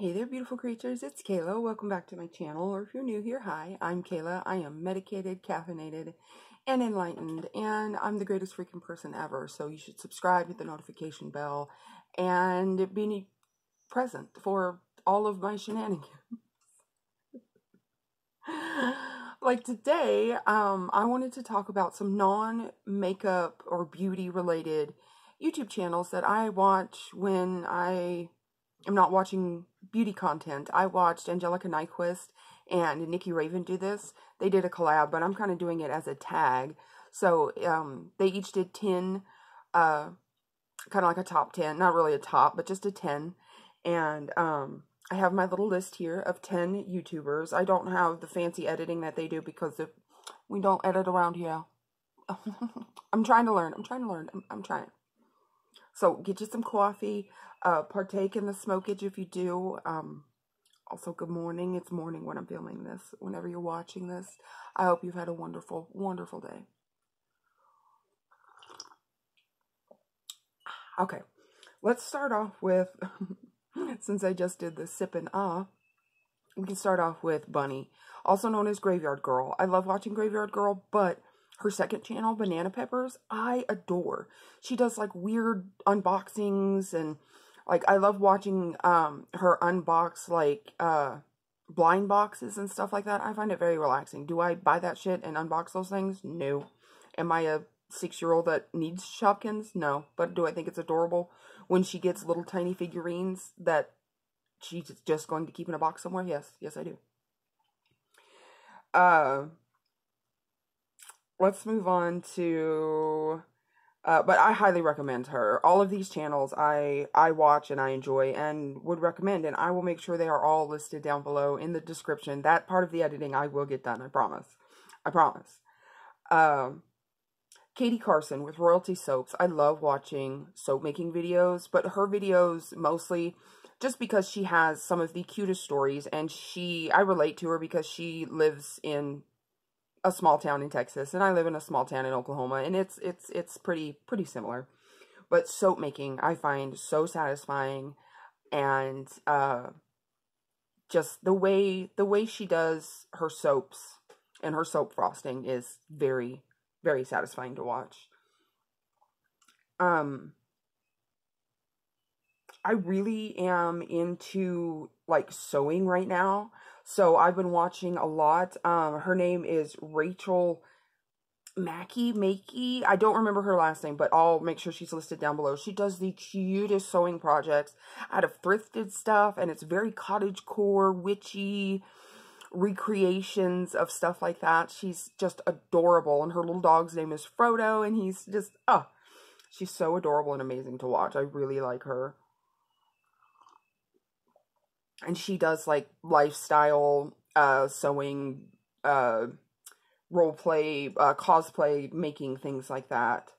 Hey there, beautiful creatures. It's Kayla. Welcome back to my channel. Or if you're new here, hi, I'm Kayla. I am medicated, caffeinated, and enlightened. And I'm the greatest freaking person ever. So you should subscribe, hit the notification bell, and be present for all of my shenanigans. like today, um, I wanted to talk about some non makeup or beauty related YouTube channels that I watch when I am not watching beauty content. I watched Angelica Nyquist and Nikki Raven do this. They did a collab, but I'm kind of doing it as a tag. So um, they each did 10, uh, kind of like a top 10. Not really a top, but just a 10. And um, I have my little list here of 10 YouTubers. I don't have the fancy editing that they do because if we don't edit around here. I'm trying to learn. I'm trying to learn. I'm, I'm trying. So get you some coffee. Uh, partake in the smokage if you do. Um, also, good morning. It's morning when I'm filming this. Whenever you're watching this, I hope you've had a wonderful, wonderful day. Okay, let's start off with, since I just did the sip and ah, we can start off with Bunny, also known as Graveyard Girl. I love watching Graveyard Girl, but her second channel, Banana Peppers, I adore. She does like weird unboxings and like I love watching um her unbox like uh blind boxes and stuff like that. I find it very relaxing. Do I buy that shit and unbox those things? No. Am I a six year old that needs Shopkins? No. But do I think it's adorable when she gets little tiny figurines that she's just going to keep in a box somewhere? Yes. Yes, I do. Uh, let's move on to uh, but I highly recommend her. All of these channels I I watch and I enjoy and would recommend, and I will make sure they are all listed down below in the description. That part of the editing I will get done. I promise. I promise. Um, Katie Carson with Royalty Soaps. I love watching soap making videos, but her videos mostly just because she has some of the cutest stories, and she I relate to her because she lives in a small town in Texas and I live in a small town in Oklahoma and it's it's it's pretty pretty similar. But soap making I find so satisfying and uh just the way the way she does her soaps and her soap frosting is very very satisfying to watch. Um I really am into like sewing right now. So I've been watching a lot. Um, her name is Rachel Mackey Makey. I don't remember her last name, but I'll make sure she's listed down below. She does the cutest sewing projects out of thrifted stuff, and it's very cottage core, witchy recreations of stuff like that. She's just adorable, and her little dog's name is Frodo, and he's just, oh, she's so adorable and amazing to watch. I really like her and she does like lifestyle uh sewing uh role play uh cosplay making things like that.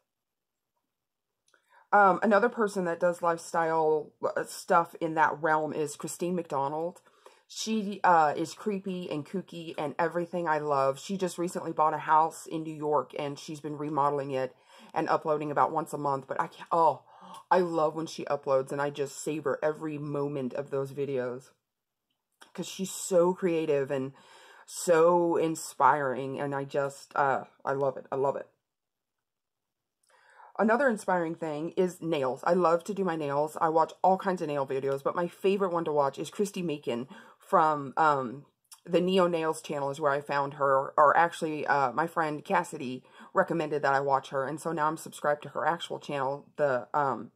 Um another person that does lifestyle uh, stuff in that realm is Christine McConnell. She uh is creepy and kooky and everything I love. She just recently bought a house in New York and she's been remodeling it and uploading about once a month but I can't oh I love when she uploads and I just savor every moment of those videos because she's so creative and so inspiring and I just uh I love it. I love it. Another inspiring thing is nails. I love to do my nails. I watch all kinds of nail videos, but my favorite one to watch is Kirsty Meakin from um the Neo Nails channel is where I found her, or actually, uh, my friend Cassidy recommended that I watch her, and so now I'm subscribed to her actual channel, the, um,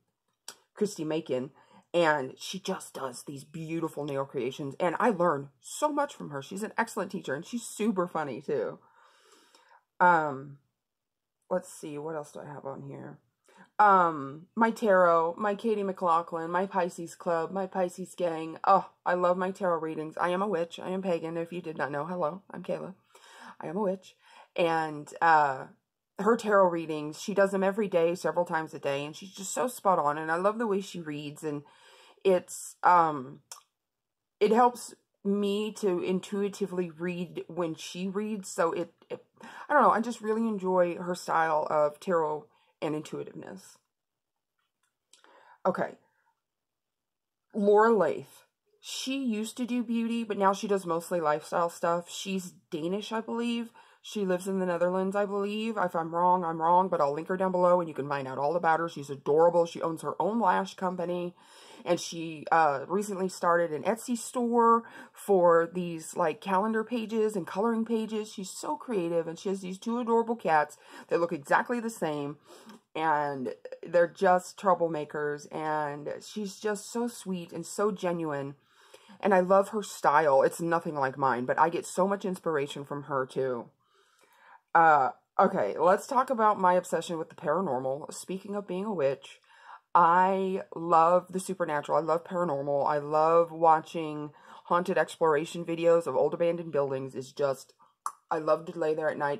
Kirsty Meakin, and she just does these beautiful nail creations and i learn so much from her. She's an excellent teacher and she's super funny too. Um let's see what else do i have on here um my tarot my katie mclaughlin my pisces club my pisces gang. Oh i love my tarot readings. I am a witch. I am pagan if you did not know. Hello i'm kayla. I am a witch. And uh her tarot readings she does them every day several times a day and she's just so spot on and i love the way she reads and it's um it helps me to intuitively read when she reads so it, it, i don't know i just really enjoy her style of tarot and intuitiveness okay laura Leth she used to do beauty, but now she does mostly lifestyle stuff. She's Danish, I believe. She lives in the Netherlands, I believe. If I'm wrong, I'm wrong, but I'll link her down below and you can find out all about her. She's adorable. She owns her own lash company and she uh, recently started an Etsy store for these like calendar pages and coloring pages. She's so creative and she has these two adorable cats that look exactly the same and they're just troublemakers and she's just so sweet and so genuine and I love her style. It's nothing like mine, but I get so much inspiration from her too. Uh, okay, let's talk about my obsession with the paranormal. Speaking of being a witch, I love the supernatural. I love paranormal. I love watching haunted exploration videos of old abandoned buildings. Is just I love to lay there at night.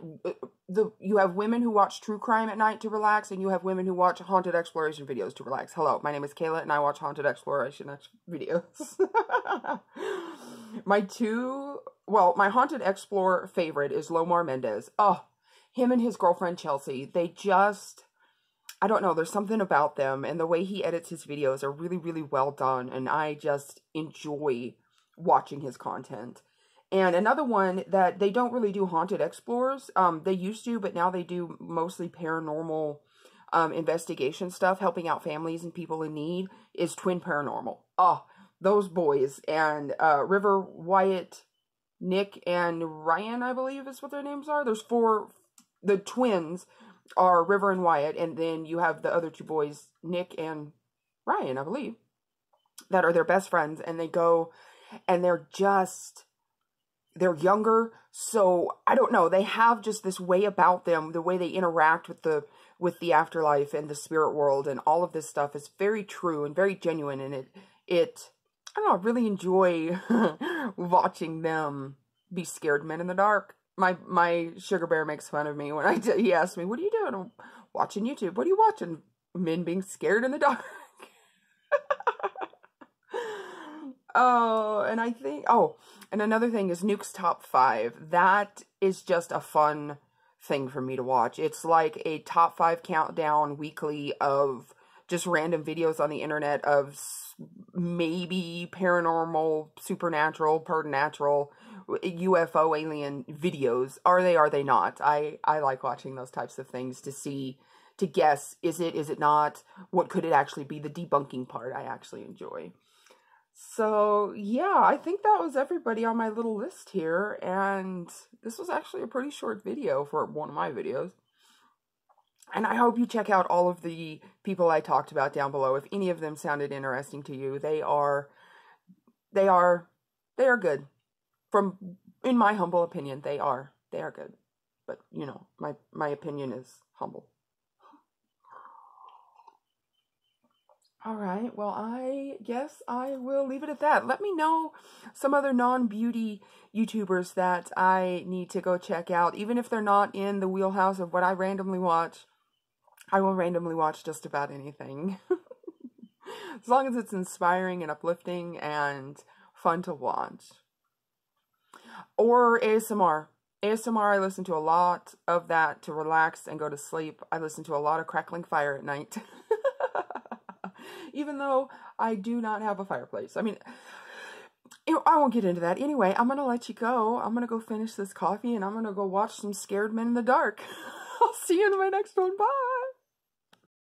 The you have women who watch true crime at night to relax, and you have women who watch haunted exploration videos to relax. Hello, my name is Kayla, and I watch haunted exploration videos. my two, well, my haunted explore favorite is Lomar Mendes. Oh, him and his girlfriend Chelsea, they just, I don't know, there's something about them and the way he edits his videos are really, really well done. And I just enjoy watching his content. And another one that they don't really do haunted explorers. Um, they used to, but now they do mostly paranormal um, investigation stuff, helping out families and people in need, is Twin Paranormal. Oh, those boys. And uh, River, Wyatt, Nick, and Ryan, I believe is what their names are. There's four the twins are River and Wyatt, and then you have the other two boys, Nick and Ryan, I believe, that are their best friends, and they go and they're just they're younger, so I don't know, they have just this way about them, the way they interact with the with the afterlife and the spirit world and all of this stuff is very true and very genuine and it it I don't know, I really enjoy watching them be scared men in the dark my my sugar bear makes fun of me when I he asks me, "What are you doing?" I'm watching YouTube. What are you watching? Men being scared in the dark. oh, and I think oh, and another thing is Nuke's top five. That is just a fun thing for me to watch. It's like a top five countdown weekly of just random videos on the internet of maybe paranormal, supernatural, preternatural UFO alien videos. Are they, are they not? I, I like watching those types of things to see, to guess, is it, is it not? What could it actually be? The debunking part I actually enjoy. So, yeah, I think that was everybody on my little list here, and this was actually a pretty short video for one of my videos. And I hope you check out all of the people I talked about down below. If any of them sounded interesting to you, they are, they are, they are good from in my humble opinion, they are they are good. But you know, my my opinion is humble. All right. Well, I guess I will leave it at that. Let me know some other non-beauty YouTubers that I need to go check out. Even if they're not in the wheelhouse of what I randomly watch, I will randomly watch just about anything. as long as it's inspiring and uplifting and fun to watch or ASMR. ASMR, I listen to a lot of that to relax and go to sleep. I listen to a lot of crackling fire at night. Even though I do not have a fireplace. I mean, I won't get into that. Anyway, I'm going to let you go. I'm going to go finish this coffee and I'm going to go watch some scared men in the dark. I'll see you in my next one. Bye.